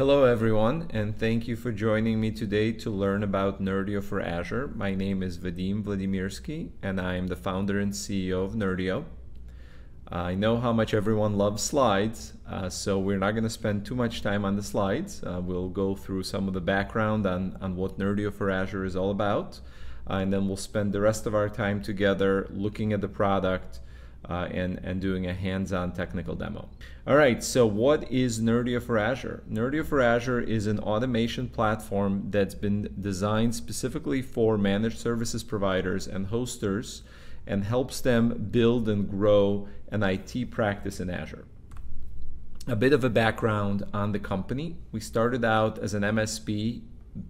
Hello, everyone, and thank you for joining me today to learn about Nerdio for Azure. My name is Vadim Vladimirsky, and I am the founder and CEO of Nerdio. I know how much everyone loves slides, uh, so we're not going to spend too much time on the slides. Uh, we'll go through some of the background on, on what Nerdio for Azure is all about, uh, and then we'll spend the rest of our time together looking at the product uh, and, and doing a hands-on technical demo. All right, so what is Nerdio for Azure? Nerdio for Azure is an automation platform that's been designed specifically for managed services providers and hosters and helps them build and grow an IT practice in Azure. A bit of a background on the company. We started out as an MSP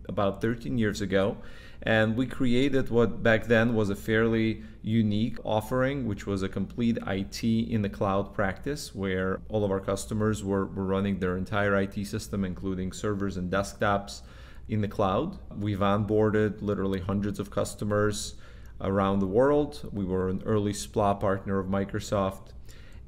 about 13 years ago and we created what back then was a fairly unique offering, which was a complete IT in the cloud practice where all of our customers were, were running their entire IT system, including servers and desktops in the cloud. We've onboarded literally hundreds of customers around the world. We were an early SPLA partner of Microsoft.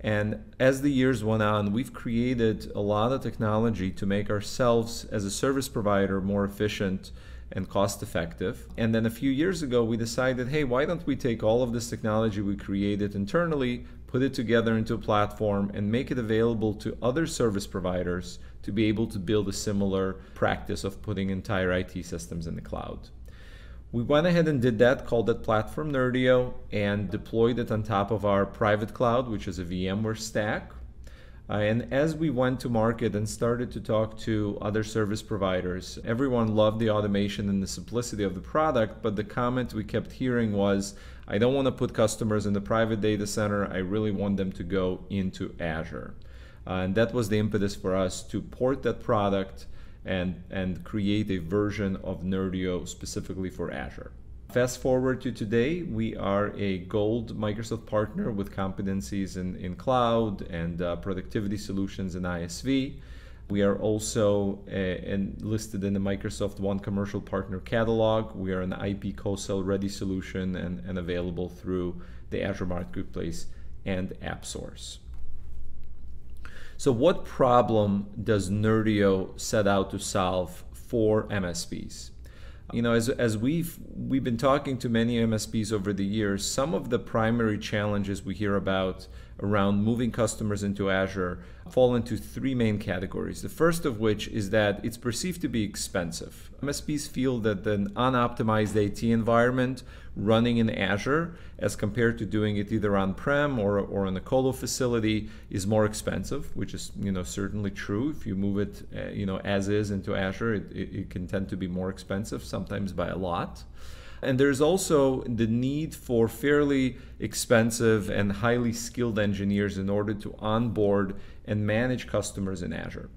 And as the years went on, we've created a lot of technology to make ourselves as a service provider more efficient and cost effective. And then a few years ago, we decided hey, why don't we take all of this technology we created internally, put it together into a platform, and make it available to other service providers to be able to build a similar practice of putting entire IT systems in the cloud. We went ahead and did that, called that platform Nerdio, and deployed it on top of our private cloud, which is a VMware stack. Uh, and as we went to market and started to talk to other service providers, everyone loved the automation and the simplicity of the product, but the comment we kept hearing was, I don't want to put customers in the private data center, I really want them to go into Azure. Uh, and that was the impetus for us to port that product and, and create a version of Nerdio specifically for Azure. Fast forward to today, we are a gold Microsoft partner with competencies in, in cloud and uh, productivity solutions in ISV. We are also uh, listed in the Microsoft One Commercial Partner Catalog. We are an IP co-sell ready solution and, and available through the Azure Marketplace and AppSource. So what problem does Nerdio set out to solve for MSPs? You know, as, as we've we've been talking to many MSPs over the years, some of the primary challenges we hear about around moving customers into Azure fall into three main categories. The first of which is that it's perceived to be expensive. MSPs feel that an unoptimized IT environment running in Azure as compared to doing it either on-prem or, or in a colo facility is more expensive, which is you know certainly true. If you move it uh, you know as is into Azure, it, it, it can tend to be more expensive, sometimes by a lot. And there's also the need for fairly expensive and highly skilled engineers in order to onboard and manage customers in Azure.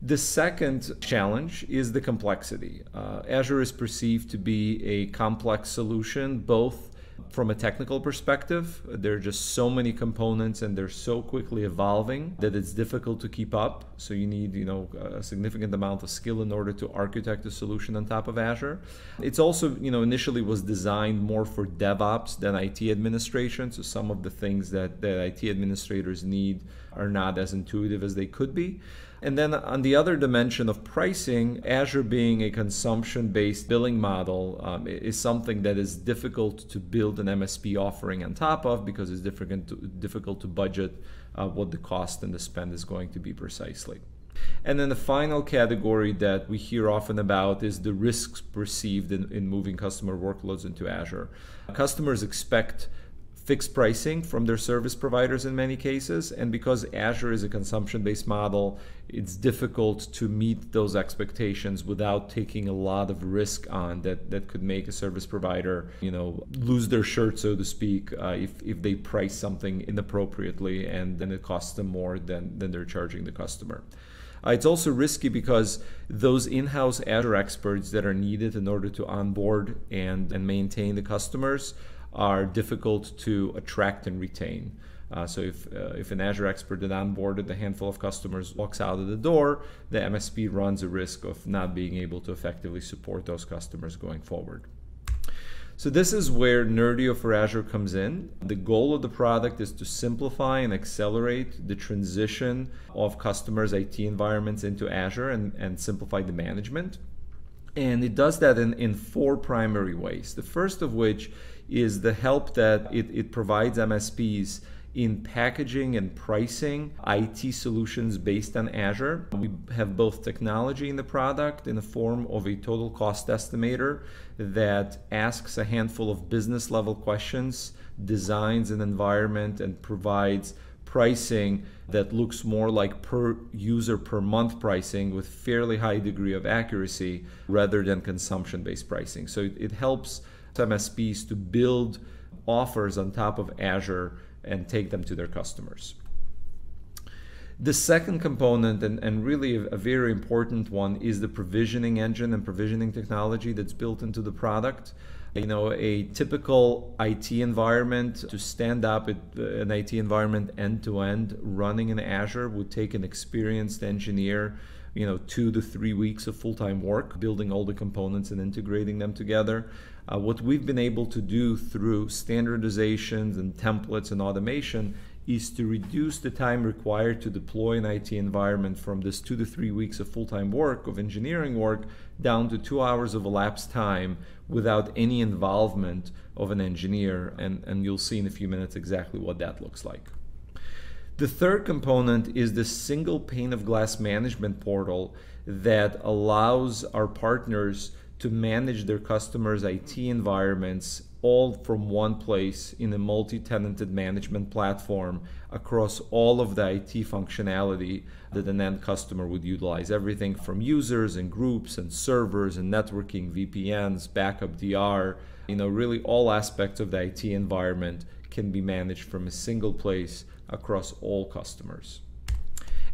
The second challenge is the complexity. Uh, Azure is perceived to be a complex solution, both from a technical perspective, there are just so many components and they're so quickly evolving that it's difficult to keep up. So you need, you know, a significant amount of skill in order to architect a solution on top of Azure. It's also, you know, initially was designed more for DevOps than IT administration. So some of the things that, that IT administrators need are not as intuitive as they could be. And then on the other dimension of pricing, Azure being a consumption based billing model um, is something that is difficult to build an MSP offering on top of because it's difficult to, difficult to budget uh, what the cost and the spend is going to be precisely. And then the final category that we hear often about is the risks perceived in, in moving customer workloads into Azure. Customers expect fixed pricing from their service providers in many cases. And because Azure is a consumption based model, it's difficult to meet those expectations without taking a lot of risk on that, that could make a service provider, you know, lose their shirt, so to speak, uh, if, if they price something inappropriately and then it costs them more than, than they're charging the customer. Uh, it's also risky because those in-house Azure experts that are needed in order to onboard and, and maintain the customers are difficult to attract and retain. Uh, so if, uh, if an Azure expert that onboarded a handful of customers walks out of the door, the MSP runs a risk of not being able to effectively support those customers going forward. So this is where Nerdio for Azure comes in. The goal of the product is to simplify and accelerate the transition of customers' IT environments into Azure and, and simplify the management. And it does that in, in four primary ways. The first of which is the help that it, it provides MSPs in packaging and pricing IT solutions based on Azure. We have both technology in the product in the form of a total cost estimator that asks a handful of business level questions, designs an environment, and provides pricing that looks more like per user per month pricing with fairly high degree of accuracy rather than consumption based pricing. So it, it helps MSPs to build offers on top of Azure and take them to their customers. The second component, and, and really a, very important one, is the provisioning engine and provisioning technology that's built into the product. You know, a typical IT environment to stand up uh, an IT environment end to end running in Azure would take an experienced engineer, you know, two to three weeks of full time work building all the components and integrating them together. Uh, what we've been able to do through standardizations and templates and automation is to reduce the time required to deploy an IT environment from this two to three weeks of full-time work, of engineering work, down to two hours of elapsed time without any involvement of an engineer. And, and you'll see in a few minutes exactly what that looks like. The third component is the single pane of glass management portal that allows our partners to manage their customers' IT environments all from one place in a multi-tenanted management platform across all of the IT functionality that an end customer would utilize. Everything from users and groups and servers and networking, VPNs, backup DR, you know, really all aspects of the IT environment can be managed from a single place across all customers.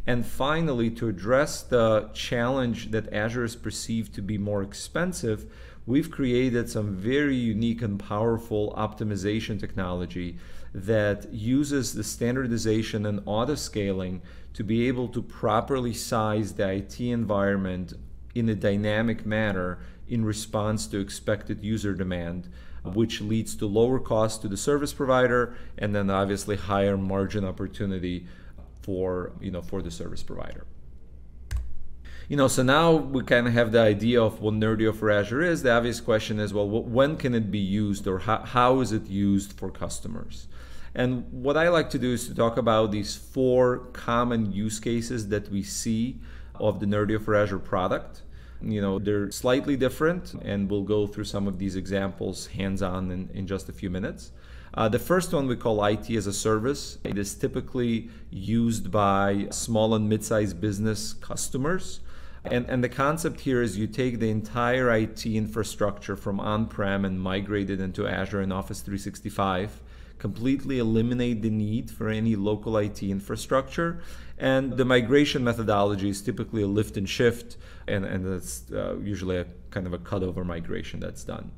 And finally, to address the challenge that Azure is perceived to be more expensive, we've created some very unique and powerful optimization technology that uses the standardization and auto scaling to be able to properly size the IT environment in a dynamic manner in response to expected user demand which leads to lower cost to the service provider and then obviously higher margin opportunity for you know for the service provider. You know so now we kind of have the idea of what nerdio for azure is. The obvious question is well when can it be used or how, how is it used for customers? And what i like to do is to talk about these four common use cases that we see of the nerdio for azure product. You know they're slightly different and we'll go through some of these examples hands-on in, in just a few minutes uh, the first one we call IT as a service. It is typically used by small and mid-sized business customers. And, and the concept here is you take the entire IT infrastructure from on-prem and migrate it into Azure and Office 365 completely eliminate the need for any local IT infrastructure. And the migration methodology is typically a lift and shift, and, and that's uh, usually a kind of a cutover migration that's done.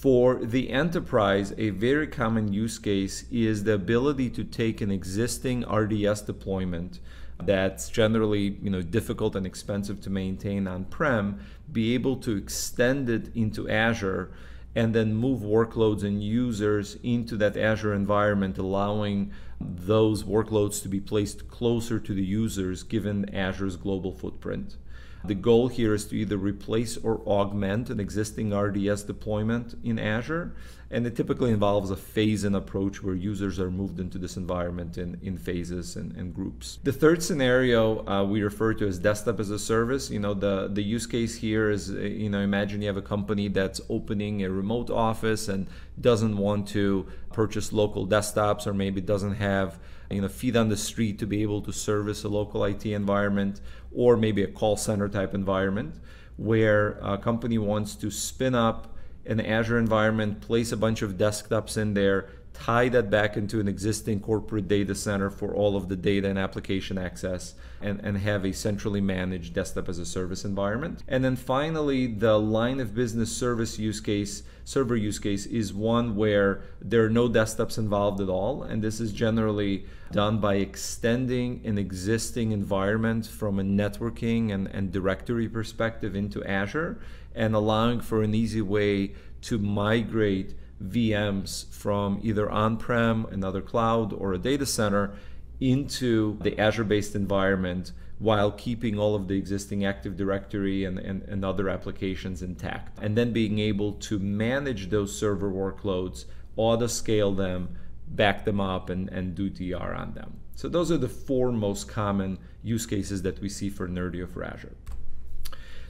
For the enterprise, a very common use case is the ability to take an existing RDS deployment that's generally you know difficult and expensive to maintain on-prem, be able to extend it into Azure and then move workloads and users into that Azure environment, allowing those workloads to be placed closer to the users given Azure's global footprint. The goal here is to either replace or augment an existing RDS deployment in Azure, and it typically involves a phase-in approach where users are moved into this environment in, in phases and, and groups. The third scenario uh, we refer to as desktop as a service. You know, the, the use case here is, uh, you know, imagine you have a company that's opening a remote office and doesn't want to purchase local desktops or maybe doesn't have you know feet on the street to be able to service a local IT environment or maybe a call center type environment where a company wants to spin up an Azure environment, place a bunch of desktops in there, tie that back into an existing corporate data center for all of the data and application access and, and have a centrally managed desktop as a service environment. And then finally, the line of business service use case, server use case, is one where there are no desktops involved at all. And this is generally done by extending an existing environment from a networking and, and directory perspective into Azure and allowing for an easy way to migrate VMs from either on prem, another cloud, or a data center into the Azure based environment while keeping all of the existing Active Directory and, and, and, other applications intact. And then being able to manage those server workloads, auto scale them, back them up, and, and do DR on them. So those are the four most common use cases that we see for Nerdio for Azure.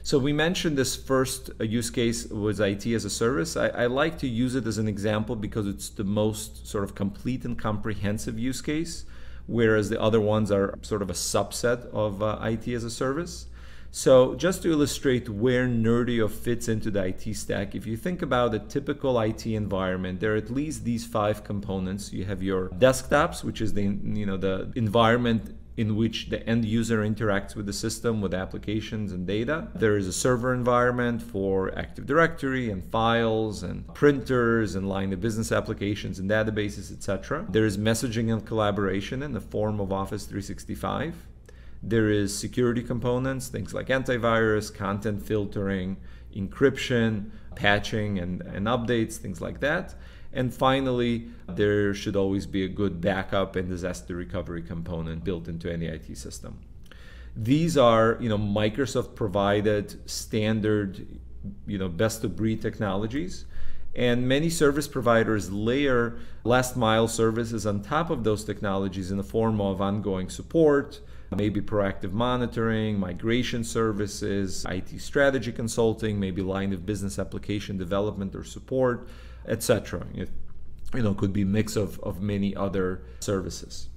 So we mentioned this first uh, use case was IT as a service. I, I, like to use it as an example because it's the most sort of complete and comprehensive use case, whereas the other ones are sort of a subset of uh, IT as a service. So just to illustrate where Nerdio fits into the IT stack, if you think about a typical IT environment, there are at least these five components. You have your desktops, which is the you know the environment in which the end user interacts with the system with applications and data. There is a server environment for Active Directory and files and printers and line of business applications and databases, etc. There is messaging and collaboration in the form of Office 365. There is security components, things like antivirus, content filtering, encryption, patching and, and updates, things like that. And finally, there should always be a good backup and disaster recovery component built into any IT system. These are, you know, Microsoft provided standard, you know, best of breed technologies. And many service providers layer last mile services on top of those technologies in the form of ongoing support, maybe proactive monitoring, migration services, IT strategy consulting, maybe line of business application development or support etc. You know, could be a mix of, of many other services.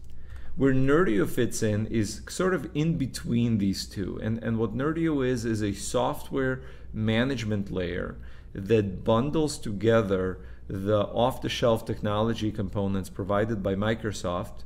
Where Nerdio fits in is sort of in between these two. And, and what Nerdio is, is a software management layer that bundles together the off the shelf technology components provided by Microsoft,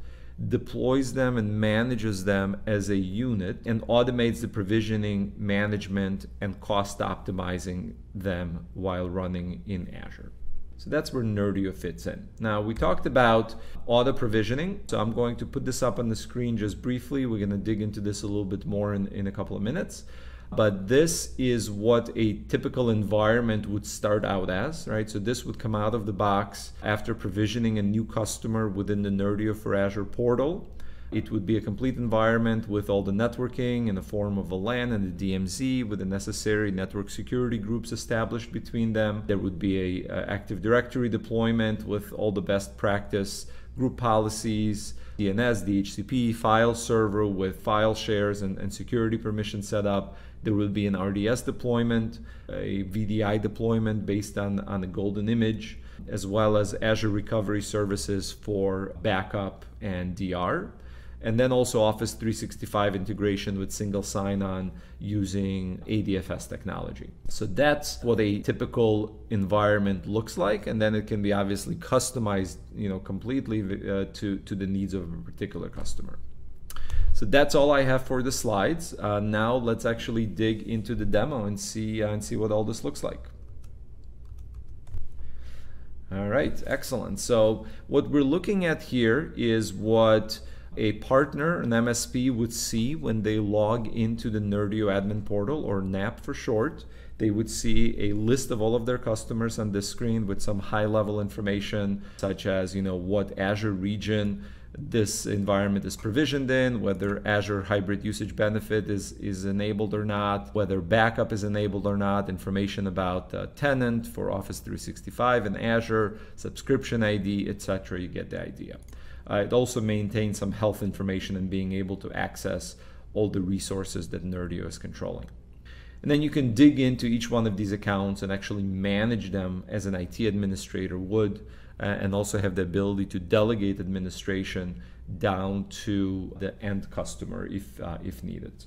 deploys them and manages them as a unit, and automates the provisioning, management, and cost optimizing them while running in Azure. So that's where Nerdio fits in. Now we talked about auto provisioning. So I'm going to put this up on the screen just briefly. We're going to dig into this a little bit more in, in a couple of minutes. But this is what a typical environment would start out as, right? So this would come out of the box after provisioning a new customer within the Nerdio for Azure portal. It would be a complete environment with all the networking in the form of a LAN and a DMZ with the necessary network security groups established between them. There would be a, a Active Directory deployment with all the best practice group policies, DNS, DHCP, file server with file shares and, and security permission set up. There will be an RDS deployment, a VDI deployment based on, on a golden image, as well as Azure Recovery Services for backup and DR and then also Office 365 integration with single sign-on using ADFS technology. So that's what a typical environment looks like, and then it can be obviously customized, you know, completely uh, to to the needs of a particular customer. So that's all I have for the slides. Uh, now let's actually dig into the demo and see uh, and see what all this looks like. All right, excellent. So what we're looking at here is what a partner, an MSP, would see when they log into the Nerdio admin portal, or NAP for short. They would see a list of all of their customers on this screen with some high level information, such as you know what Azure region this environment is provisioned in, whether Azure hybrid usage benefit is, is enabled or not, whether backup is enabled or not, information about uh, tenant for Office 365 and Azure, subscription ID, etc. You get the idea. Uh, it also maintains some health information and being able to access all the resources that Nerdio is controlling. And then you can dig into each one of these accounts and actually manage them as an IT administrator would, uh, and also have the ability to delegate administration down to the end customer if, uh, if needed.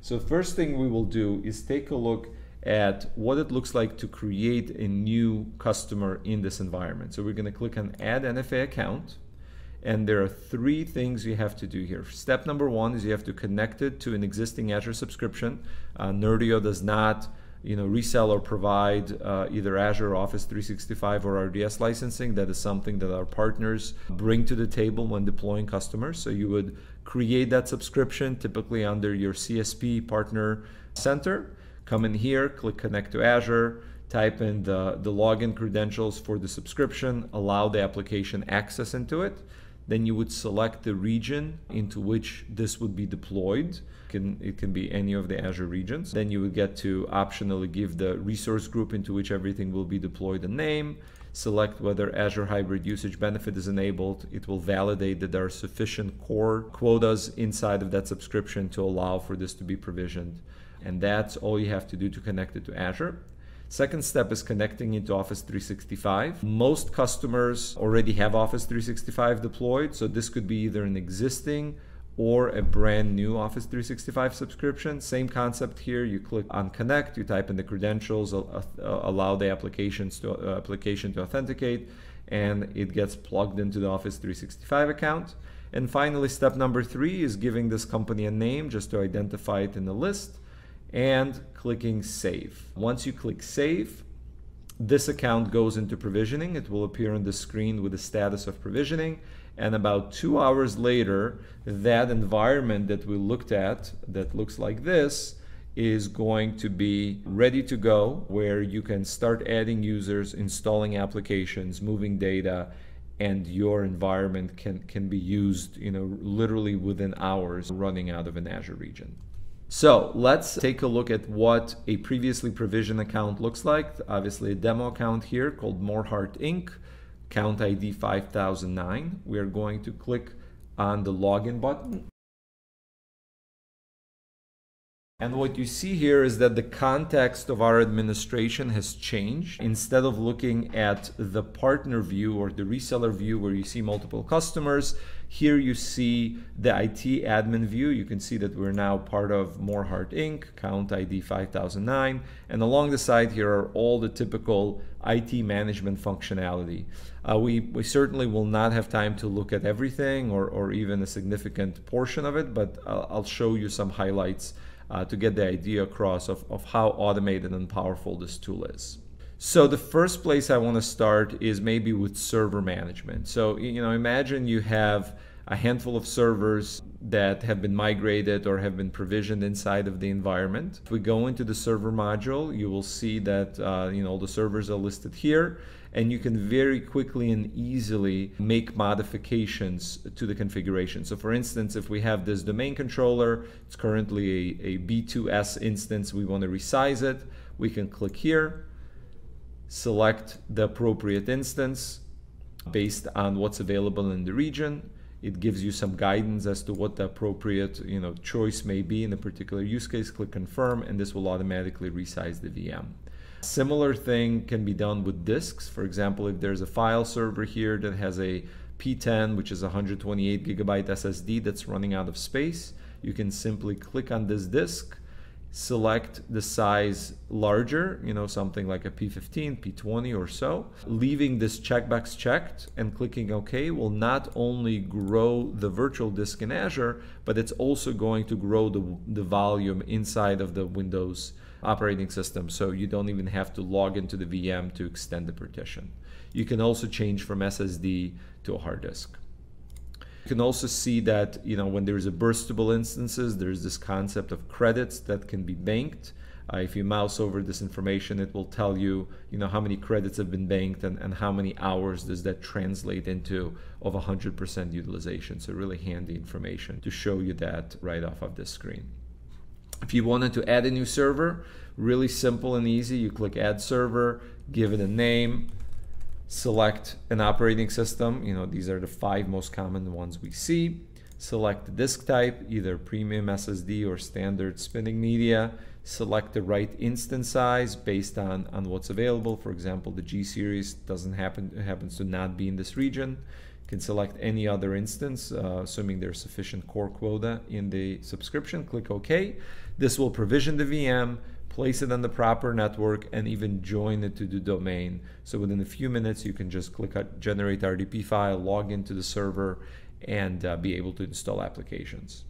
So first thing we will do is take a look at what it looks like to create a new customer in this environment. So we're going to click on Add NFA Account. And there are three things you have to do here. Step number one is you have to connect it to an existing Azure subscription. Uh, Nerdio does not you know, resell or provide uh, either Azure Office 365 or RDS licensing. That is something that our partners bring to the table when deploying customers. So you would create that subscription typically under your CSP partner center Come in here, click Connect to Azure, type in the, the login credentials for the subscription, allow the application access into it. Then you would select the region into which this would be deployed. It can, it can be any of the Azure regions. Then you would get to optionally give the resource group into which everything will be deployed a name select whether Azure Hybrid Usage Benefit is enabled. It will validate that there are sufficient core quotas inside of that subscription to allow for this to be provisioned. And that's all you have to do to connect it to Azure. Second step is connecting into Office 365. Most customers already have Office 365 deployed, so this could be either an existing or a brand new Office 365 subscription. Same concept here. You click on Connect, you type in the credentials, allow the applications to, uh, application to authenticate, and it gets plugged into the Office 365 account. And finally, step number three is giving this company a name just to identify it in the list and clicking Save. Once you click Save, this account goes into provisioning. It will appear on the screen with the status of provisioning and about two hours later, that environment that we looked at that looks like this is going to be ready to go where you can start adding users, installing applications, moving data, and your environment can, can be used, you know, literally within hours running out of an Azure region. So let's take a look at what a previously provisioned account looks like. Obviously a demo account here called Moreheart Inc account ID 5009. We are going to click on the login button. And what you see here is that the context of our administration has changed. Instead of looking at the partner view or the reseller view where you see multiple customers, here you see the IT admin view. You can see that we're now part of Moreheart Inc., count ID 5009. And along the side here are all the typical IT management functionality. Uh, we, we certainly will not have time to look at everything or, or even a significant portion of it, but I'll, I'll show you some highlights uh, to get the idea across of, of how automated and powerful this tool is. So the first place I want to start is maybe with server management. So you know, imagine you have a handful of servers that have been migrated or have been provisioned inside of the environment. If we go into the server module, you will see that uh, you know the servers are listed here and you can very quickly and easily make modifications to the configuration. So for instance, if we have this domain controller, it's currently a a B2S instance, we want to resize it, we can click here, select the appropriate instance based on what's available in the region. It gives you some guidance as to what the appropriate you know, choice may be in a particular use case. Click confirm, and this will automatically resize the VM. Similar thing can be done with disks. For example, if there's a file server here that has a P10, which is 128 gigabyte SSD that's running out of space, you can simply click on this disk, select the size larger, you know, something like a P15, P20 or so. Leaving this checkbox checked and clicking OK will not only grow the virtual disk in Azure, but it's also going to grow the, the volume inside of the Windows operating system so you don't even have to log into the VM to extend the partition. You can also change from SSD to a hard disk. You can also see that you know when there's a burstable instances, there's this concept of credits that can be banked. Uh, if you mouse over this information, it will tell you, you know, how many credits have been banked and, and how many hours does that translate into of 100% utilization. So really handy information to show you that right off of this screen. If you wanted to add a new server, really simple and easy. You click add server, give it a name, select an operating system. You know, these are the five most common ones we see. Select the disk type, either premium SSD or standard spinning media. Select the right instance size based on, on what's available. For example, the G series doesn't happen happens to not be in this region can select any other instance, uh, assuming there's sufficient core quota in the subscription. Click OK. This will provision the VM, place it on the proper network, and even join it to the domain. So within a few minutes, you can just click generate RDP file, log into the server, and uh, be able to install applications.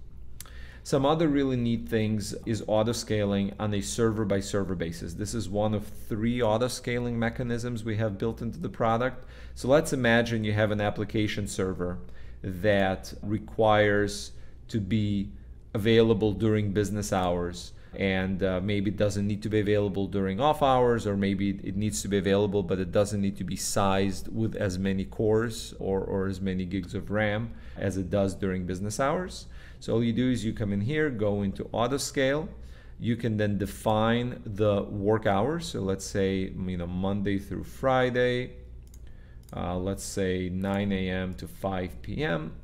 Some other really neat things is auto scaling on a server by server basis. This is one of three auto scaling mechanisms we have built into the product. So let's imagine you have an application server that requires to be available during business hours. And uh, maybe it doesn't need to be available during off hours or maybe it needs to be available but it doesn't need to be sized with as many cores or, or as many gigs of ram as it does during business hours. So all you do is you come in here go into auto scale you can then define the work hours. So let's say you know monday through friday uh, let's say 9 a.m to 5 p.m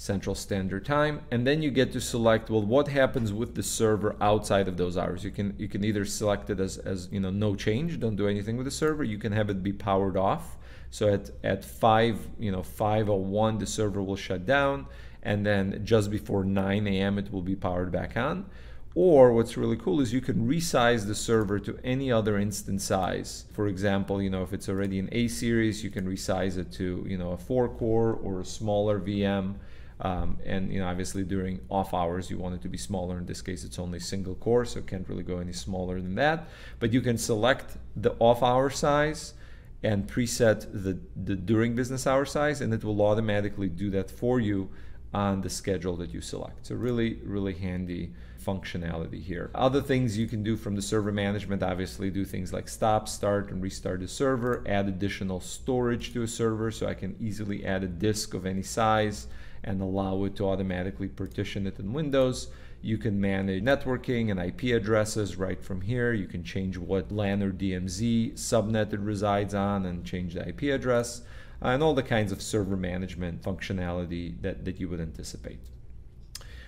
Central Standard Time, and then you get to select well what happens with the server outside of those hours. You can you can either select it as as you know no change, don't do anything with the server. You can have it be powered off. So at at five you know 5:01 the server will shut down, and then just before 9 a.m. it will be powered back on. Or what's really cool is you can resize the server to any other instance size. For example, you know, if it's already an A series, you can resize it to, you know, a four core or a smaller VM. Um, and you know, obviously during off hours, you want it to be smaller. In this case, it's only single core, so can't really go any smaller than that. But you can select the off hour size and preset the, the during business hour size, and it will automatically do that for you on the schedule that you select. So really, really handy functionality here. Other things you can do from the server management, obviously do things like stop, start, and restart the server, add additional storage to a server so I can easily add a disk of any size and allow it to automatically partition it in Windows. You can manage networking and IP addresses right from here. You can change what LAN or DMZ subnet it resides on and change the IP address and all the kinds of server management functionality that, that you would anticipate.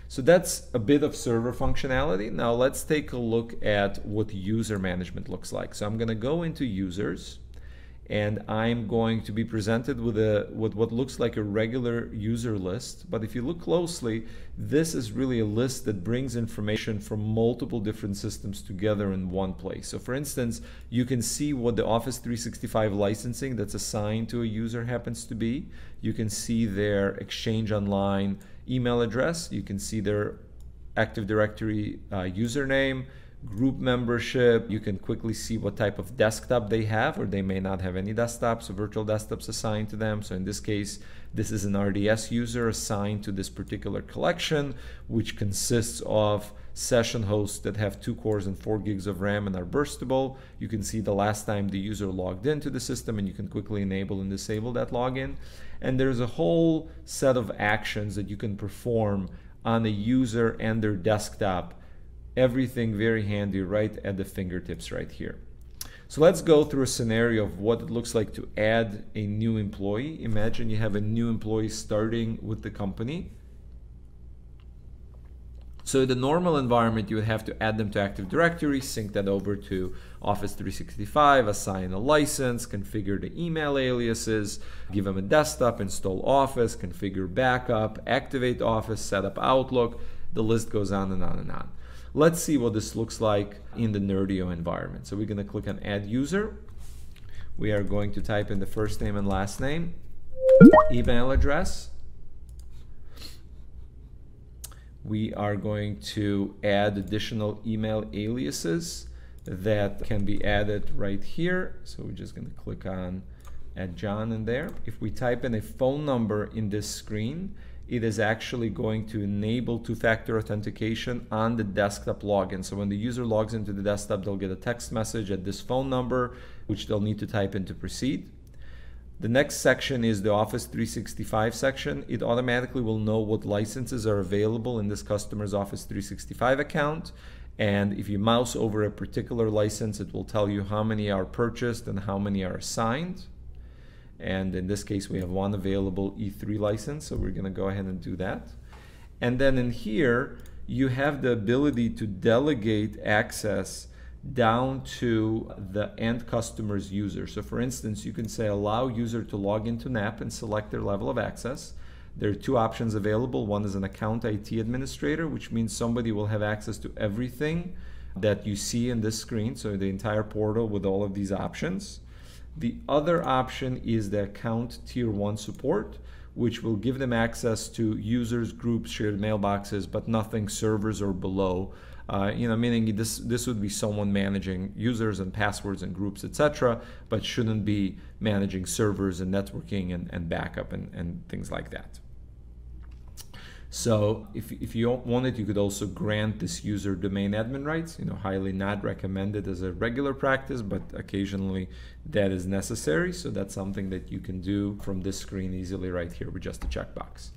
So that's a bit of server functionality. Now let's take a look at what user management looks like. So I'm going to go into users and I'm going to be presented with a with what looks like a regular user list. But if you look closely, this is really a list that brings information from multiple different systems together in one place. So for instance, you can see what the Office 365 licensing that's assigned to a user happens to be. You can see their Exchange Online email address. You can see their Active Directory uh, username group membership. You can quickly see what type of desktop they have, or they may not have any desktops or virtual desktops assigned to them. So in this case, this is an RDS user assigned to this particular collection, which consists of session hosts that have two cores and four gigs of RAM and are burstable. You can see the last time the user logged into the system and you can quickly enable and disable that login. And there's a whole set of actions that you can perform on a user and their desktop everything very handy right at the fingertips right here. So let's go through a scenario of what it looks like to add a new employee. Imagine you have a new employee starting with the company. So in the normal environment, you would have to add them to Active Directory, sync that over to Office 365, assign a license, configure the email aliases, give them a desktop, install Office, configure backup, activate Office, set up Outlook. The list goes on and on and on. Let's see what this looks like in the Nerdio environment. So we're going to click on Add User. We are going to type in the first name and last name, email address. We are going to add additional email aliases that can be added right here. So we're just going to click on Add John in there. If we type in a phone number in this screen, it is actually going to enable two-factor authentication on the desktop login. So when the user logs into the desktop, they'll get a text message at this phone number, which they'll need to type in to proceed. The next section is the Office 365 section. It automatically will know what licenses are available in this customer's Office 365 account. And if you mouse over a particular license, it will tell you how many are purchased and how many are assigned. And in this case, we have one available E3 license, so we're going to go ahead and do that. And then in here, you have the ability to delegate access down to the end customer's user. So for instance, you can say allow user to log into NAP and select their level of access. There are two options available. One is an account IT administrator, which means somebody will have access to everything that you see in this screen, so the entire portal with all of these options. The other option is the account tier one support, which will give them access to users, groups, shared mailboxes, but nothing servers or below. Uh, you know, meaning this this would be someone managing users and passwords and groups, etc., but shouldn't be managing servers and networking and, and backup and, and things like that. So if, if you wanted, you could also grant this user domain admin rights. You know, highly not recommended as a regular practice, but occasionally that is necessary. So that's something that you can do from this screen easily right here with just a checkbox.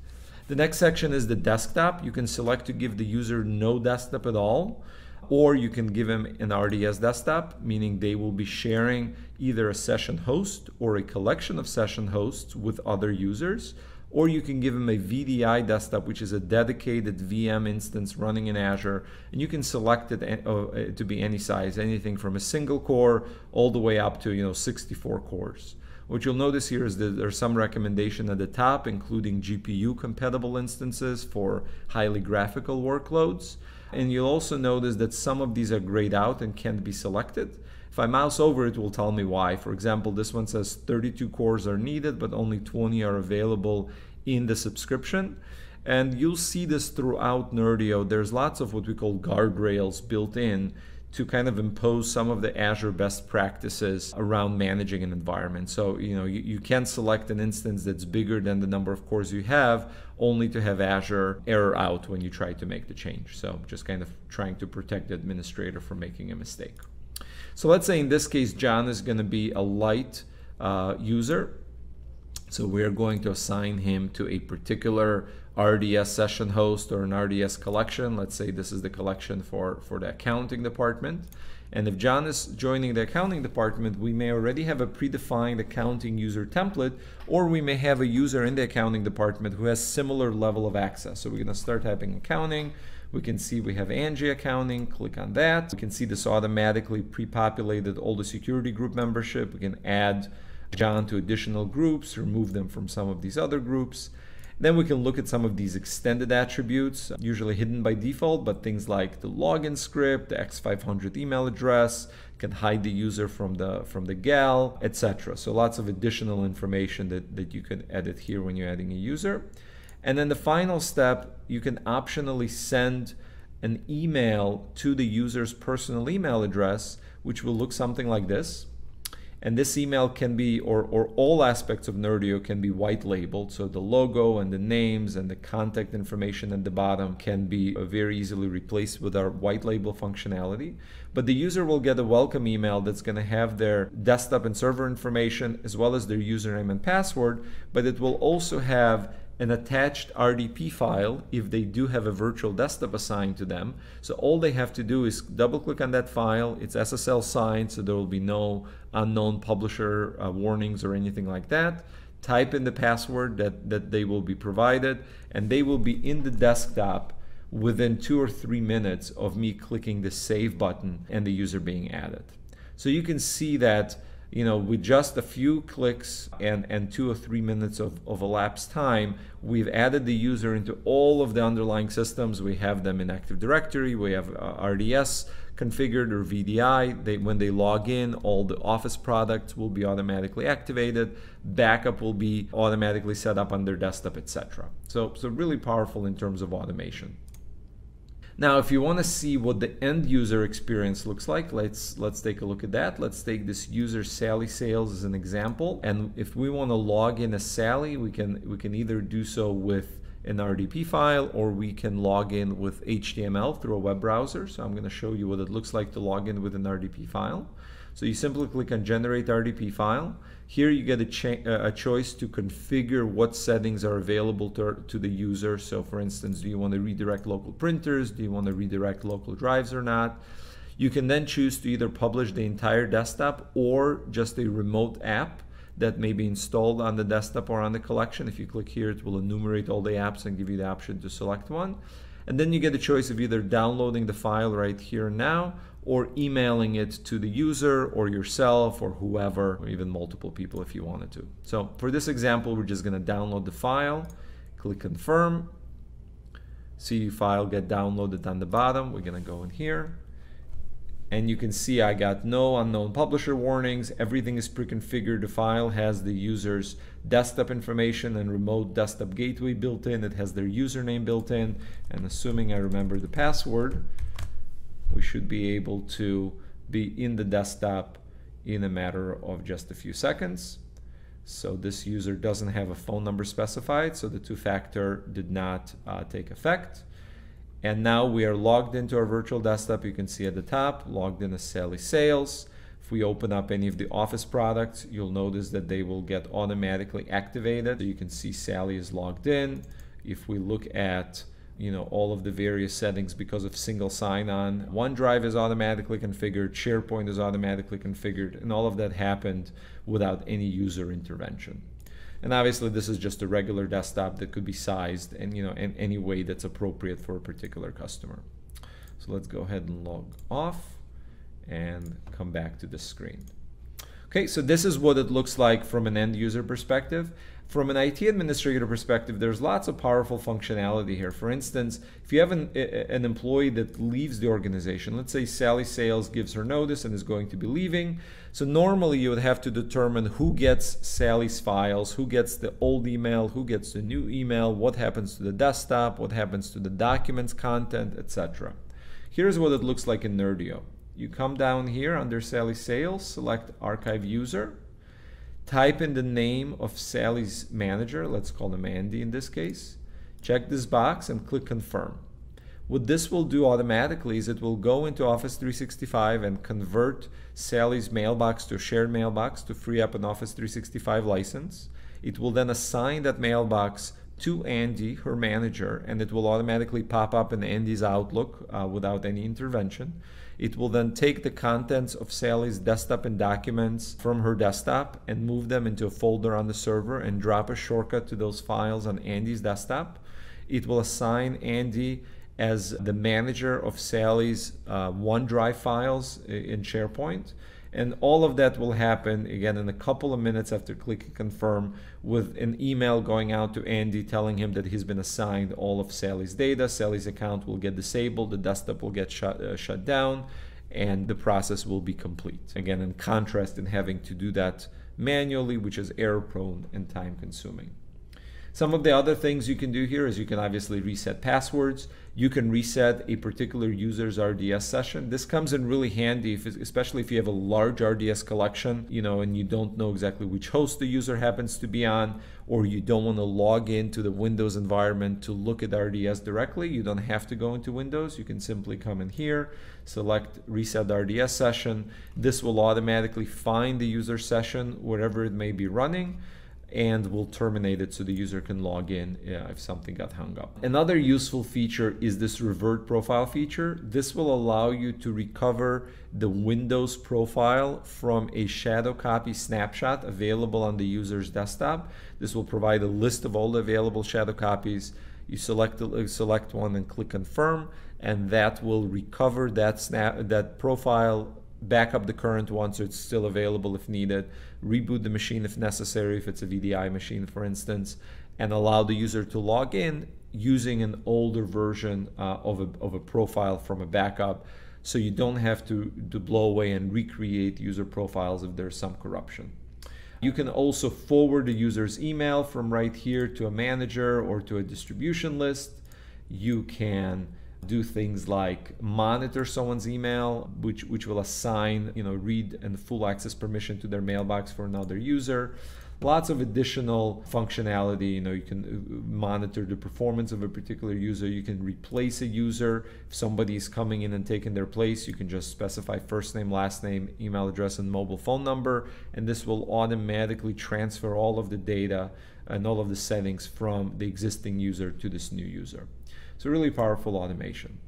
The next section is the desktop. You can select to give the user no desktop at all, or you can give them an RDS desktop, meaning they will be sharing either a session host or a collection of session hosts with other users or you can give them a VDI desktop, which is a dedicated VM instance running in Azure, and you can select it uh, uh, to be any size, anything from a single core all the way up to you know 64 cores. What you'll notice here is that there's some recommendation at the top, including GPU compatible instances for highly graphical workloads. And you'll also notice that some of these are grayed out and can't be selected. If I mouse over it, will tell me why. For example, this one says 32 cores are needed, but only 20 are available in the subscription. And you'll see this throughout Nerdio. There's lots of what we call guardrails built in to kind of impose some of the Azure best practices around managing an environment. So, you know, you, you can select an instance that's bigger than the number of cores you have, only to have Azure error out when you try to make the change. So, just kind of trying to protect the administrator from making a mistake. So let's say in this case, John is going to be a light uh, user. So we're going to assign him to a particular RDS session host or an RDS collection. Let's say this is the collection for, for the accounting department. And if John is joining the accounting department, we may already have a predefined accounting user template, or we may have a user in the accounting department who has similar level of access. So we're going to start typing accounting. We can see we have Angie accounting, click on that. We can see this automatically pre-populated all the security group membership. We can add John to additional groups, remove them from some of these other groups. Then we can look at some of these extended attributes, usually hidden by default, but things like the login script, the X500 email address, can hide the user from the from the GAL, etc. So lots of additional information that, that you can edit here when you're adding a user. And then the final step, you can optionally send an email to the user's personal email address, which will look something like this. And this email can be, or, or all aspects of Nerdio can be white labeled. So the logo and the names and the contact information at the bottom can be uh, very easily replaced with our white label functionality. But the user will get a welcome email that's going to have their desktop and server information as well as their username and password. But it will also have an attached RDP file if they do have a virtual desktop assigned to them. So all they have to do is double click on that file. It's SSL signed, so there will be no unknown publisher uh, warnings or anything like that. Type in the password that, that they will be provided, and they will be in the desktop within two or three minutes of me clicking the save button and the user being added. So you can see that you know, with just a few clicks and, and two or three minutes of, of elapsed time, we've added the user into all of the underlying systems. We have them in Active Directory, we have uh, RDS configured or VDI. They, when they log in, all the Office products will be automatically activated. Backup will be automatically set up on their desktop, etc. So, so really powerful in terms of automation. Now, if you want to see what the end user experience looks like, let's let's take a look at that. Let's take this user Sally Sales as an example. And if we want to log in as Sally, we can we can either do so with an RDP file or we can log in with HTML through a web browser. So I'm going to show you what it looks like to log in with an RDP file. So you simply click on generate RDP file. Here you get a, a, choice to configure what settings are available to, to the user. So for instance, do you want to redirect local printers? Do you want to redirect local drives or not? You can then choose to either publish the entire desktop or just a remote app that may be installed on the desktop or on the collection. If you click here, it will enumerate all the apps and give you the option to select one. And then you get a choice of either downloading the file right here and now or emailing it to the user or yourself or whoever, or even multiple people if you wanted to. So for this example, we're just going to download the file, click confirm, see file get downloaded on the bottom. We're going to go in here. And you can see I got no unknown publisher warnings. Everything is pre-configured. The file has the user's desktop information and remote desktop gateway built in. It has their username built in. And assuming I remember the password, we should be able to be in the desktop in a matter of just a few seconds. So this user doesn't have a phone number specified, so the two-factor did not uh, take effect. And now we are logged into our virtual desktop. You can see at the top, logged in as Sally Sales. If we open up any of the Office products, you'll notice that they will get automatically activated. So you can see Sally is logged in. If we look at you know all of the various settings because of single sign-on. OneDrive is automatically configured, SharePoint is automatically configured, and all of that happened without any user intervention. And obviously, this is just a regular desktop that could be sized and you know in any way that's appropriate for a particular customer. So let's go ahead and log off and come back to the screen. Okay, so this is what it looks like from an end user perspective. From an IT administrator perspective, there's lots of powerful functionality here. For instance, if you have an, an employee that leaves the organization, let's say Sally Sales gives her notice and is going to be leaving. So normally you would have to determine who gets Sally's files, who gets the old email, who gets the new email, what happens to the desktop, what happens to the documents content, etc. Here's what it looks like in Nerdio. You come down here under Sally Sales, select Archive User, type in the name of Sally's manager, let's call him Andy in this case, check this box and click confirm. What this will do automatically is it will go into Office 365 and convert Sally's mailbox to a shared mailbox to free up an Office 365 license. It will then assign that mailbox to Andy, her manager, and it will automatically pop up in Andy's Outlook uh, without any intervention. It will then take the contents of Sally's desktop and documents from her desktop and move them into a folder on the server and drop a shortcut to those files on Andy's desktop. It will assign Andy as the manager of Sally's uh, OneDrive files in SharePoint and all of that will happen again in a couple of minutes after clicking confirm with an email going out to Andy telling him that he's been assigned all of Sally's data. Sally's account will get disabled, the desktop will get shut, uh, shut down, and the process will be complete. Again, in contrast in having to do that manually, which is error prone and time consuming. Some of the other things you can do here is you can obviously reset passwords. You can reset a particular user's RDS session. This comes in really handy, if, especially if you have a large RDS collection, you know, and you don't know exactly which host the user happens to be on, or you don't want to log into the Windows environment to look at RDS directly. You don't have to go into Windows. You can simply come in here, select Reset RDS Session. This will automatically find the user session wherever it may be running and will terminate it so the user can log in uh, if something got hung up. Another useful feature is this revert profile feature. This will allow you to recover the Windows profile from a shadow copy snapshot available on the user's desktop. This will provide a list of all the available shadow copies. You select uh, select one and click confirm, and that will recover that snap that profile back up the current one so it's still available if needed, reboot the machine if necessary, if it's a VDI machine, for instance, and allow the user to log in using an older version uh, of, a, of a profile from a backup so you don't have to, to blow away and recreate user profiles if there's some corruption. You can also forward the user's email from right here to a manager or to a distribution list. You can do things like monitor someone's email, which, which will assign, you know, read and full access permission to their mailbox for another user. Lots of additional functionality. You know, you can uh, monitor the performance of a particular user. You can replace a user. If somebody is coming in and taking their place, you can just specify first name, last name, email address, and mobile phone number. And this will automatically transfer all of the data and all of the settings from the existing user to this new user. So really powerful automation.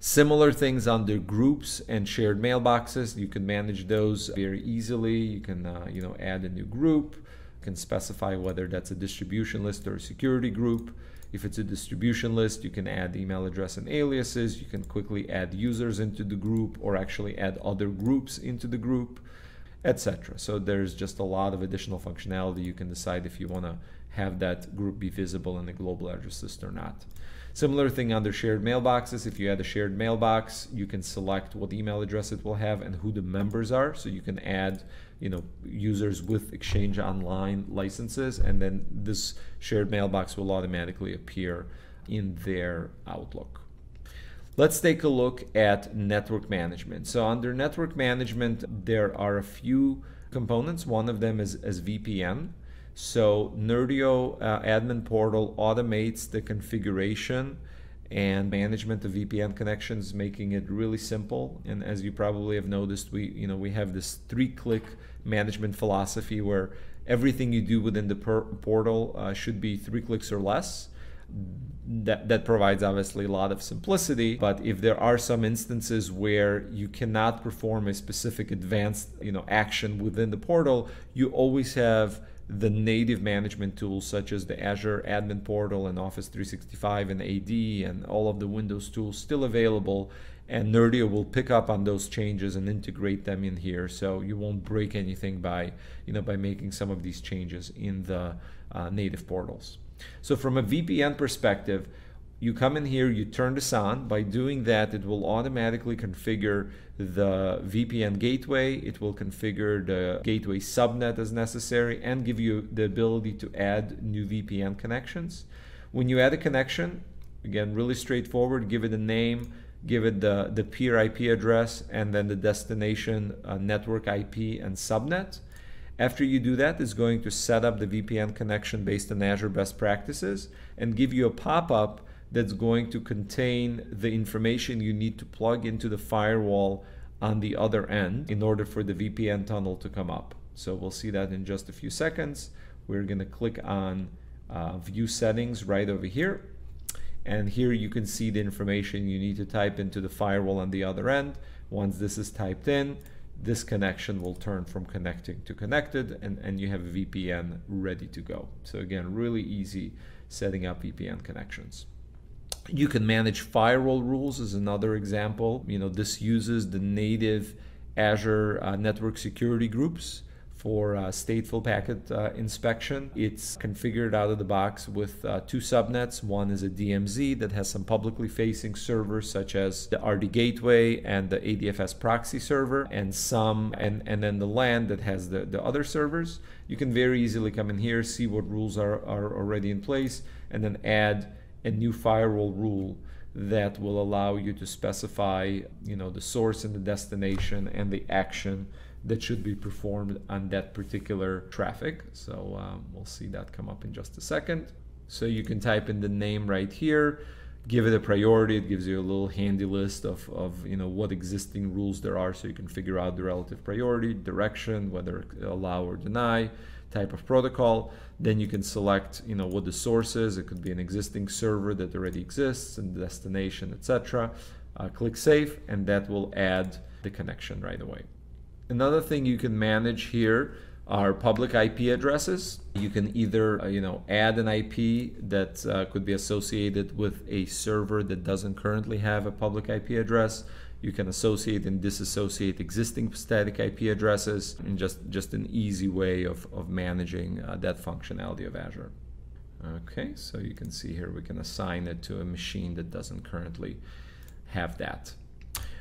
Similar things under groups and shared mailboxes. You can manage those very easily. You can uh, you know add a new group. You can specify whether that's a distribution list or a security group. If it's a distribution list, you can add email address and aliases. You can quickly add users into the group or actually add other groups into the group, etc. So there's just a lot of additional functionality. You can decide if you want to have that group be visible in the global address list or not. Similar thing under shared mailboxes. If you add a shared mailbox, you can select what email address it will have and who the members are. So you can add, you know, users with Exchange Online licenses, and then this shared mailbox will automatically appear in their Outlook. Let's take a look at network management. So under network management, there are a few components. One of them is as VPN. So Nerdio uh, admin portal automates the configuration and management of VPN connections, making it really simple. And as you probably have noticed, we you know we have this three-click management philosophy where everything you do within the portal uh, should be three clicks or less. That, that provides obviously a lot of simplicity but if there are some instances where you cannot perform a specific advanced you know action within the portal you always have the native management tools such as the Azure Admin Portal and Office 365 and AD and all of the Windows tools still available. And Nerdio will pick up on those changes and integrate them in here, so you won't break anything by, you know, by making some of these changes in the uh, native portals. So from a VPN perspective, you come in here, you turn this on. By doing that, it will automatically configure the VPN gateway. It will configure the gateway subnet as necessary and give you the ability to add new VPN connections. When you add a connection, again, really straightforward, give it a name, give it the, the peer IP address, and then the destination uh, network IP and subnet. After you do that, it's going to set up the VPN connection based on Azure best practices and give you a pop-up that's going to contain the information you need to plug into the firewall on the other end in order for the VPN tunnel to come up. So we'll see that in just a few seconds. We're going to click on uh, view settings right over here. And here you can see the information you need to type into the firewall on the other end. Once this is typed in, this connection will turn from connecting to connected and, and you have a VPN ready to go. So again, really easy setting up VPN connections. You can manage firewall rules as another example. You know, this uses the native Azure uh, network security groups for uh, stateful packet uh, inspection. It's configured out of the box with uh, two subnets. One is a DMZ that has some publicly facing servers such as the RD Gateway and the ADFS proxy server, and some, and, and then the LAN that has the, the other servers. You can very easily come in here, see what rules are, are already in place, and then add a new firewall rule that will allow you to specify you know the source and the destination and the action that should be performed on that particular traffic. So um, we'll see that come up in just a second. So you can type in the name right here give it a priority. It gives you a little handy list of, of you know what existing rules there are so you can figure out the relative priority direction whether allow or deny type of protocol. Then you can select, you know, what the source is. It could be an existing server that already exists and destination, etc. Uh, click Save, and that will add the connection right away. Another thing you can manage here are public IP addresses. You can either, uh, you know, add an IP that uh, could be associated with a server that doesn't currently have a public IP address. You can associate and disassociate existing static IP addresses in just, just an easy way of, of managing uh, that functionality of Azure. Okay, so you can see here we can assign it to a machine that doesn't currently have that.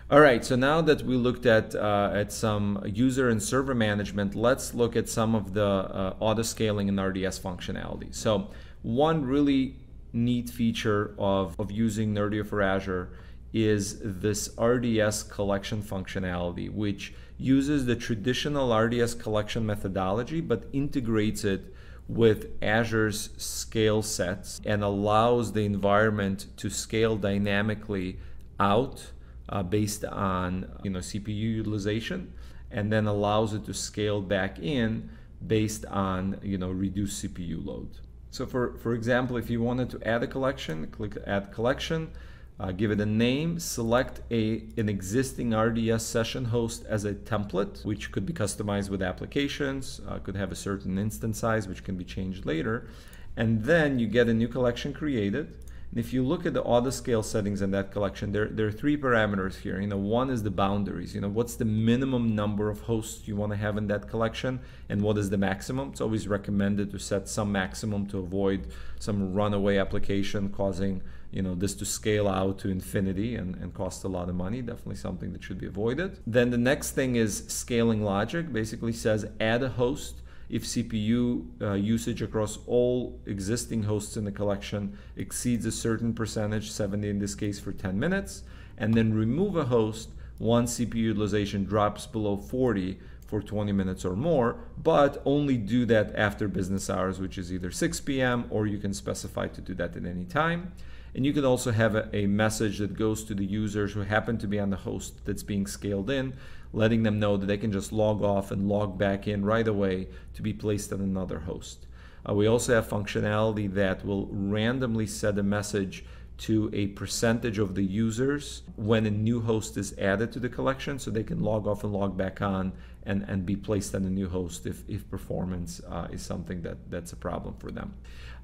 All right, so now that we looked at, uh, at some user and server management, let's look at some of the uh, auto scaling and RDS functionality. So one really neat feature of, of using Nerdio for Azure is this RDS collection functionality, which uses the traditional RDS collection methodology but integrates it with Azure's scale sets and allows the environment to scale dynamically out uh, based on you know CPU utilization and then allows it to scale back in based on you know reduced CPU load. So for, for example, if you wanted to add a collection, click add collection, uh, give it a name, select a, an existing RDS session host as a template, which could be customized with applications, uh, could have a certain instance size, which can be changed later. And then you get a new collection created. And if you look at the auto scale settings in that collection, there, there are three parameters here. You know, one is the boundaries. You know, what's the minimum number of hosts you want to have in that collection, and what is the maximum? It's always recommended to set some maximum to avoid some runaway application causing you know this to scale out to infinity and, and cost a lot of money definitely something that should be avoided then the next thing is scaling logic basically says add a host if CPU uh, usage across all existing hosts in the collection exceeds a certain percentage 70 in this case for 10 minutes and then remove a host once CPU utilization drops below 40 for 20 minutes or more, but only do that after business hours, which is either 6 p.m. or you can specify to do that at any time. And you can also have a, a, message that goes to the users who happen to be on the host that's being scaled in, letting them know that they can just log off and log back in right away to be placed on another host. Uh, we also have functionality that will randomly set a message to a percentage of the users when a new host is added to the collection so they can log off and log back on and, and be placed on a new host if, if performance uh, is something that, that's a problem for them.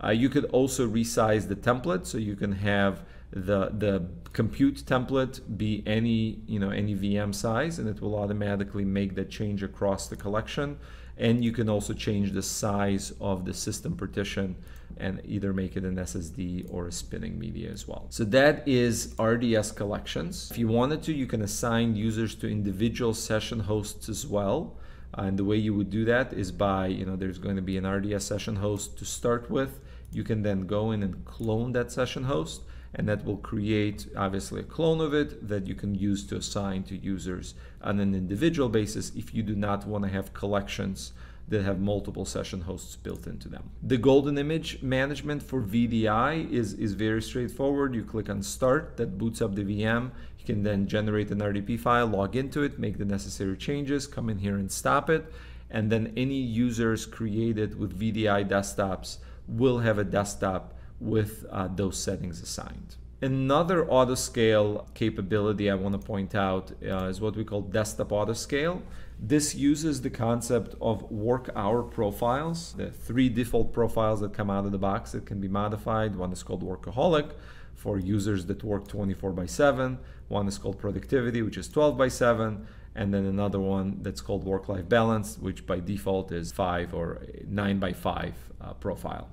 Uh, you could also resize the template so you can have the the compute template be any you know any VM size and it will automatically make that change across the collection and you can also change the size of the system partition and either make it an SSD or a spinning media as well. So that is RDS collections. If you wanted to, you can assign users to individual session hosts as well. And the way you would do that is by, you know, there's going to be an RDS session host to start with. You can then go in and clone that session host and that will create obviously a clone of it that you can use to assign to users on an individual basis if you do not want to have collections that have multiple session hosts built into them. The golden image management for VDI is, is very straightforward. You click on start, that boots up the VM. You can then generate an RDP file, log into it, make the necessary changes, come in here and stop it. And then any users created with VDI desktops will have a desktop with uh, those settings assigned. Another autoscale capability I want to point out uh, is what we call desktop autoscale. This uses the concept of work hour profiles, the three default profiles that come out of the box that can be modified. One is called workaholic for users that work 24 by 7. One is called productivity, which is 12 by 7. And then another one that's called work life balance, which by default is 5 or 9 by 5 uh, profile.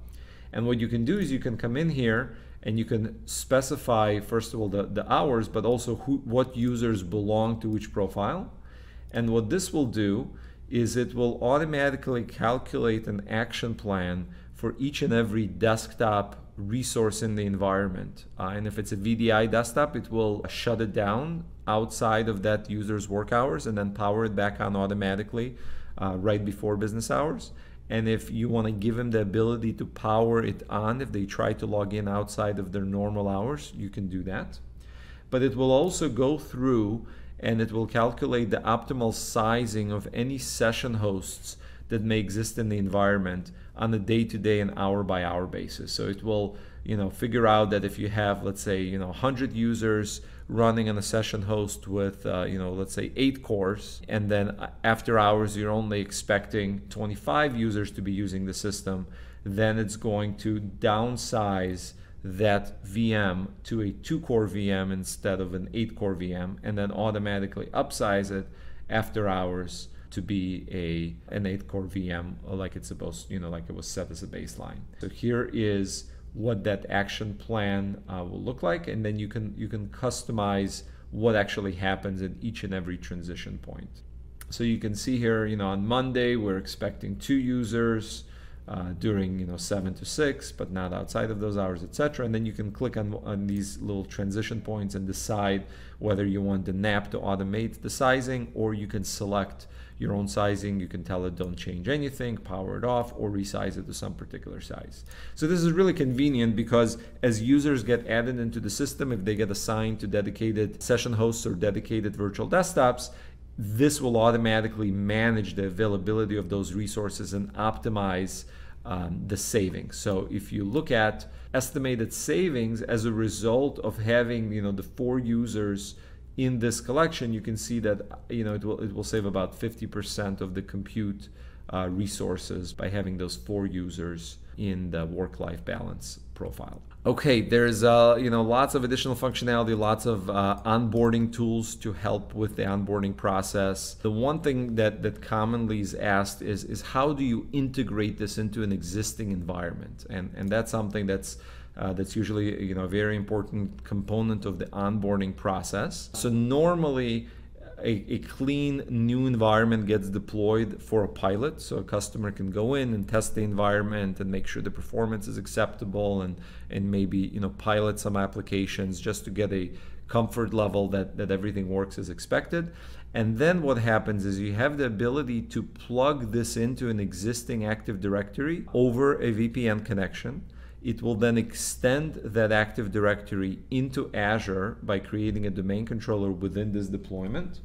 And what you can do is you can come in here and you can specify, first of all, the, the hours, but also who, what users belong to which profile. And what this will do is it will automatically calculate an action plan for each and every desktop resource in the environment. Uh, and if it's a VDI desktop, it will shut it down outside of that user's work hours and then power it back on automatically uh, right before business hours. And if you want to give them the ability to power it on if they try to log in outside of their normal hours, you can do that. But it will also go through and it will calculate the optimal sizing of any session hosts that may exist in the environment on a day-to-day and hour-by-hour basis. So it will, you know, figure out that if you have, let's say, you know, 100 users running on a session host with, uh, you know, let's say eight cores, and then after hours you're only expecting 25 users to be using the system, then it's going to downsize that VM to a two core VM instead of an eight core VM and then automatically upsize it after hours to be a an eight core VM like it's supposed, you know, like it was set as a baseline. So here is what that action plan uh, will look like and then you can you can customize what actually happens at each and every transition point. So you can see here, you know, on Monday we're expecting two users uh, during you know 7 to 6 but not outside of those hours etc and then you can click on, on these little transition points and decide whether you want the nap to automate the sizing or you can select your own sizing. You can tell it don't change anything power it off or resize it to some particular size. So this is really convenient because as users get added into the system if they get assigned to dedicated session hosts or dedicated virtual desktops this will automatically manage the availability of those resources and optimize um, the savings. So if you look at estimated savings as a result of having you know the four users in this collection, you can see that you know it will it will save about 50% of the compute uh, resources by having those four users in the work-life balance profile. Okay, there's uh, you know lots of additional functionality, lots of uh, onboarding tools to help with the onboarding process. The one thing that that commonly is asked is is how do you integrate this into an existing environment, and and that's something that's uh, that's usually you know a very important component of the onboarding process. So normally a, a, clean new environment gets deployed for a pilot so a customer can go in and test the environment and make sure the performance is acceptable and and maybe you know pilot some applications just to get a comfort level that that everything works as expected And then what happens is you have the ability to plug this into an existing Active Directory over a VPN connection. It will then extend that Active Directory into Azure by creating a domain controller within this deployment.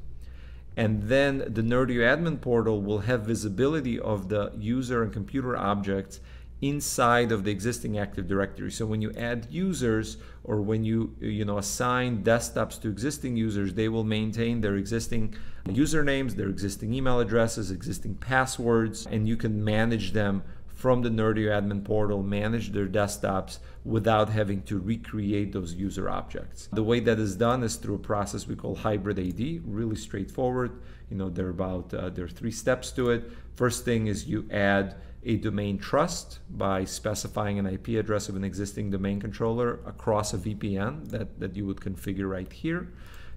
And then the Nerdio admin portal will have visibility of the user and computer objects inside of the existing Active Directory. So when you add users or when you you know assign desktops to existing users, they will maintain their existing usernames, their existing email addresses, existing passwords, and you can manage them from the Nerdio admin portal, manage their desktops without having to recreate those user objects. The way that is done is through a process we call hybrid AD, really straightforward. You know, there are about uh, there are three steps to it. First thing is you add a domain trust by specifying an IP address of an existing domain controller across a VPN that, that you would configure right here.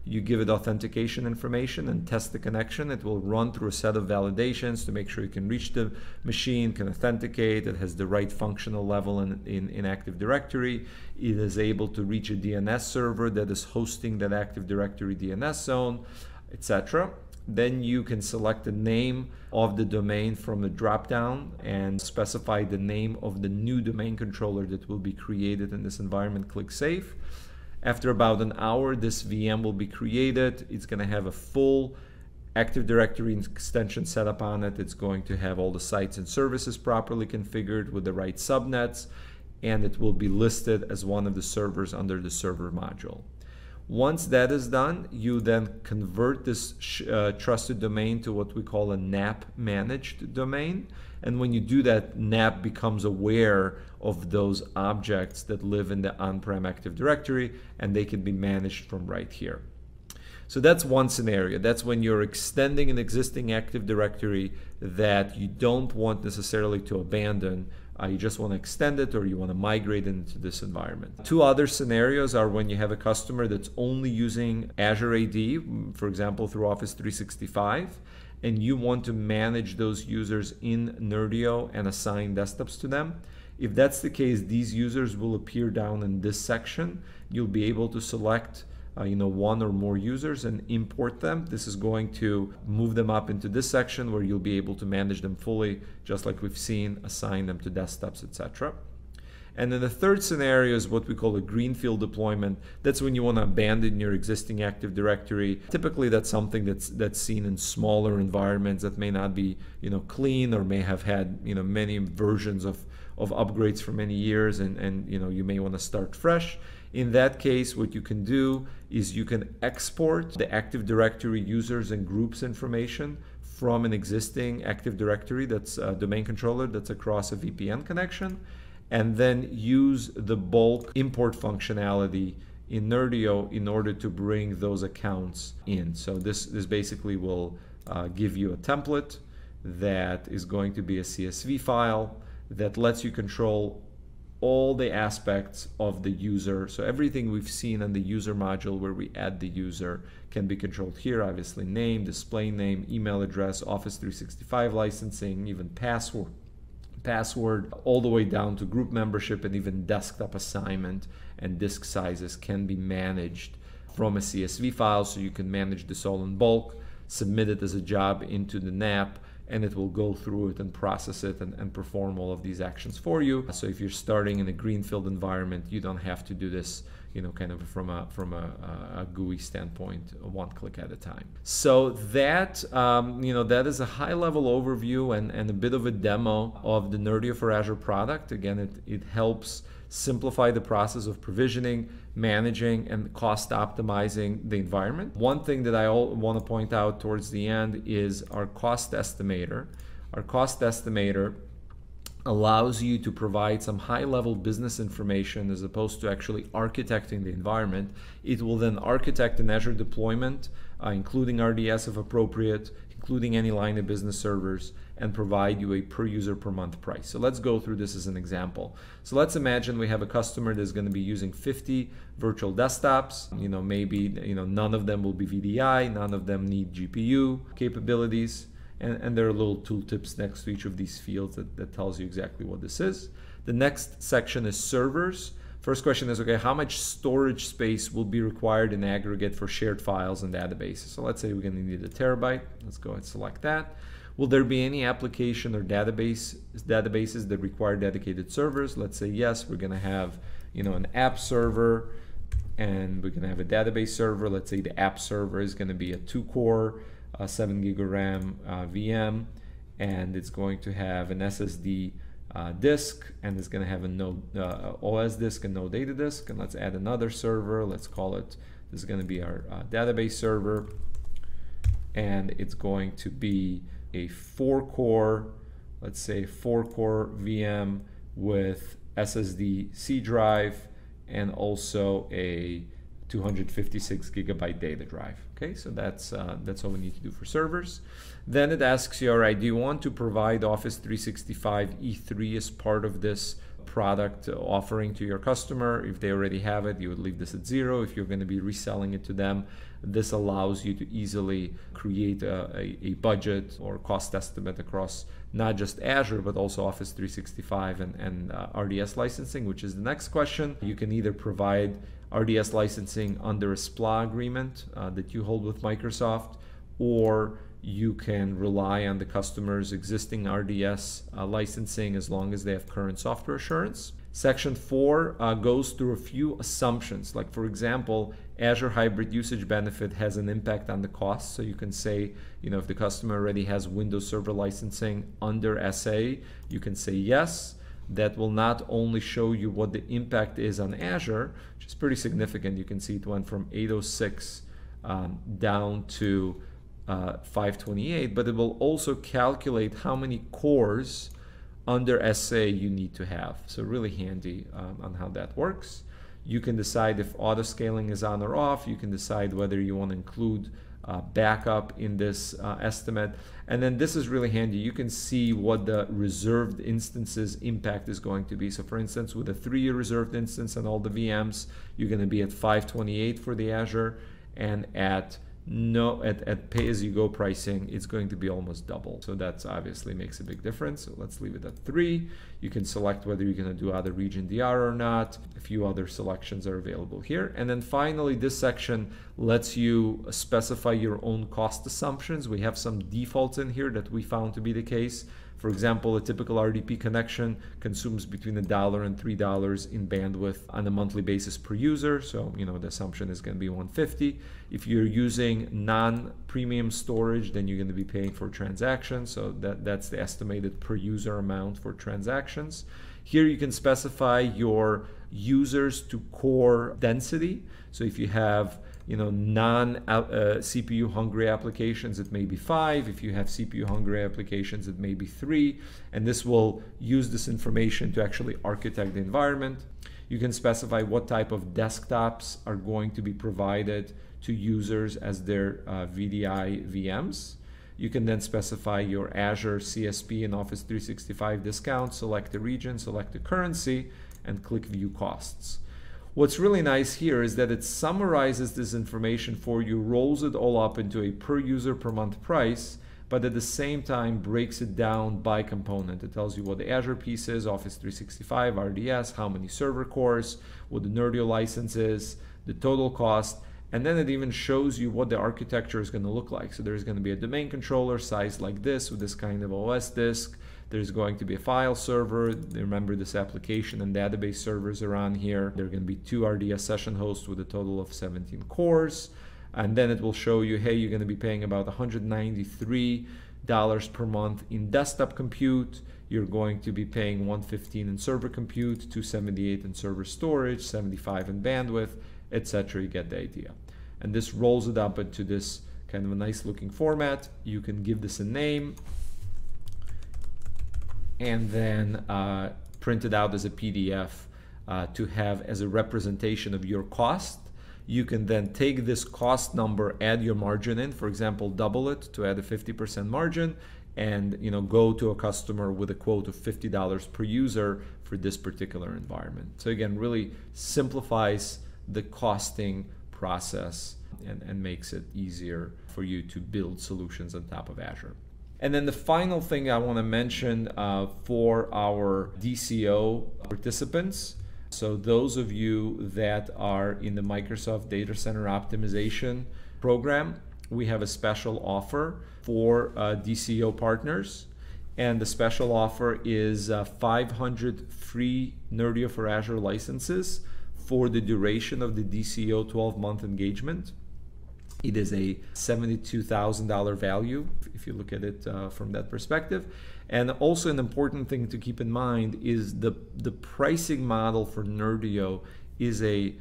You give it authentication information and test the connection. It will run through a set of validations to make sure you can reach the machine, can authenticate, it has the right functional level in, in, in Active Directory. It is able to reach a DNS server that is hosting that Active Directory DNS zone, etc. Then you can select the name of the domain from the dropdown and specify the name of the new domain controller that will be created in this environment. Click Save. After about an hour, this VM will be created. It's going to have a full Active Directory extension set up on it. It's going to have all the sites and services properly configured with the right subnets, and it will be listed as one of the servers under the server module. Once that is done, you then convert this uh, trusted domain to what we call a NAP managed domain. And when you do that, NAP becomes aware of those objects that live in the on-prem Active Directory and they can be managed from right here. So that's one scenario. That's when you're extending an existing Active Directory that you don't want necessarily to abandon, uh, you just want to extend it or you want to migrate into this environment. Two other scenarios are when you have a customer that's only using Azure AD, for example, through Office 365, and you want to manage those users in Nerdio and assign desktops to them. If that's the case, these users will appear down in this section. You'll be able to select uh, you know one or more users and import them this is going to move them up into this section where you'll be able to manage them fully just like we've seen assign them to desktops etc and then the third scenario is what we call a greenfield deployment. That's when you want to abandon your existing Active Directory. Typically, that's something that's that's seen in smaller environments that may not be you know clean or may have had you know many versions of of upgrades for many years, and and you know you may want to start fresh. In that case, what you can do is you can export the Active Directory users and groups information from an existing Active Directory that's a domain controller that's across a VPN connection, and then use the bulk import functionality in Nerdio in order to bring those accounts in. So this, this basically will uh, give you a template that is going to be a CSV file that lets you control all the aspects of the user. So everything we've seen in the user module where we add the user can be controlled here. Obviously name, display name, email address, Office 365 licensing, even password, password, all the way down to group membership and even desktop assignment and disk sizes can be managed from a CSV file. So you can manage this all in bulk, submit it as a job into the NAP, and it will go through it and process it and, and perform all of these actions for you. So if you're starting in a greenfield environment, you don't have to do this you know, kind of from a from a, a GUI standpoint, one click at a time. So that um, you know that is a high level overview and, and a bit of a demo of the Nerdio for Azure product. Again, it, it helps simplify the process of provisioning, managing, and cost optimizing the environment. One thing that I all want to point out towards the end is our cost estimator. Our cost estimator allows you to provide some high level business information as opposed to actually architecting the environment. It will then architect an Azure deployment, uh, including RDS if appropriate, including any line of business servers, and provide you a per user per month price. So let's go through this as an example. So let's imagine we have a customer that's going to be using 50 virtual desktops. You know, maybe you know none of them will be VDI, none of them need GPU capabilities. And, and there are little tooltips next to each of these fields that, that tells you exactly what this is. The next section is servers. First question is okay, how much storage space will be required in aggregate for shared files and databases? So let's say we're going to need a terabyte. Let's go and select that. Will there be any application or database databases that require dedicated servers? Let's say yes, we're going to have you know an app server and we're going to have a database server. Let's say the app server is going to be a two-core, uh, 7 gig of RAM uh, VM, and it's going to have an SSD uh, disk, and it's going to have a no uh, OS disk and no data disk. And let's add another server. Let's call it. This is going to be our uh, database server, and it's going to be a four-core, let's say four-core VM with SSD C drive and also a 256 gigabyte data drive. Okay, so that's uh, that's all we need to do for servers. Then it asks you, all right, do you want to provide Office 365 E3 as part of this product offering to your customer? If they already have it, you would leave this at zero. If you're going to be reselling it to them, this allows you to easily create a, a, a budget or cost estimate across not just Azure, but also Office 365 and, and uh, RDS licensing, which is the next question. You can either provide RDS licensing under a SPLA agreement uh, that you hold with Microsoft, or you can rely on the customer's existing RDS uh, licensing as long as they have current software assurance. Section 4 uh, goes through a few assumptions, like, for example, Azure Hybrid Usage Benefit has an impact on the cost. So you can say, you know, if the customer already has Windows Server licensing under SA, you can say yes. That will not only show you what the impact is on Azure, which is pretty significant. You can see it went from 806 um, down to uh, 528, but it will also calculate how many cores under SA you need to have. So really handy um, on how that works. You can decide if auto scaling is on or off. You can decide whether you want to include uh, backup in this uh, estimate. And then this is really handy. You can see what the reserved instances impact is going to be. So for instance, with a three-year reserved instance and all the VMs, you're going to be at 528 for the Azure and at no at, at pay-as-you-go pricing it's going to be almost double so that's obviously makes a big difference so let's leave it at three you can select whether you're going to do other region DR or not a few other selections are available here and then finally this section lets you specify your own cost assumptions we have some defaults in here that we found to be the case for example, a typical RDP connection consumes between a dollar and three dollars in bandwidth on a monthly basis per user. So, you know, the assumption is going to be 150. If you're using non-premium storage, then you're going to be paying for transactions. So that, that's the estimated per user amount for transactions. Here you can specify your users to core density. So if you have you know, non uh, CPU hungry applications, it may be five. If you have CPU hungry applications, it may be three. And this will use this information to actually architect the environment. You can specify what type of desktops are going to be provided to users as their uh, VDI VMs. You can then specify your Azure CSP and Office 365 discount, select the region, select the currency, and click View Costs. What's really nice here is that it summarizes this information for you, rolls it all up into a per user per month price, but at the same time breaks it down by component. It tells you what the Azure piece is, Office 365, RDS, how many server cores, what the Nerdio license is, the total cost, and then it even shows you what the architecture is going to look like. So there's going to be a domain controller sized like this with this kind of OS disk. There's going to be a file server. Remember this application and database servers around here. There are going to be two RDS session hosts with a total of 17 cores. And then it will show you, hey, you're going to be paying about $193 per month in desktop compute. You're going to be paying 115 in server compute, 278 in server storage, 75 in bandwidth, etc. You get the idea. And this rolls it up into this kind of a nice looking format. You can give this a name and then uh, print it out as a PDF uh, to have as a representation of your cost. You can then take this cost number, add your margin in, for example, double it to add a 50% margin, and you know go to a customer with a quote of $50 per user for this particular environment. So again, really simplifies the costing process and, and makes it easier for you to build solutions on top of Azure. And then the final thing I want to mention uh, for our DCO participants, So, those of you that are in the Microsoft Data Center Optimization program, we have a special offer for uh, DCO partners. And the special offer is uh, 500 free Nerdio for Azure licenses for the duration of the DCO 12 month engagement. It is a $72,000 value if you look at it uh, from that perspective. And also an important thing to keep in mind is the, the pricing model for Nerdio is a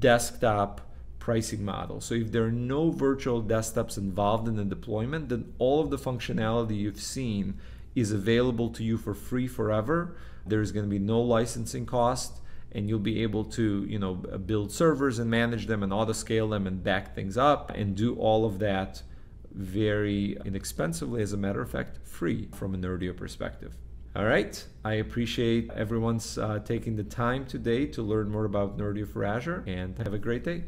desktop pricing model. So if there are no virtual desktops involved in the deployment, then all of the functionality you've seen is available to you for free forever. There's going to be no licensing cost and you'll be able to you know build servers and manage them and auto scale them and back things up and do all of that very inexpensively as a matter of fact free from a nerdio perspective. All right. I appreciate everyone's uh, taking the time today to learn more about nerdio for azure and have a great day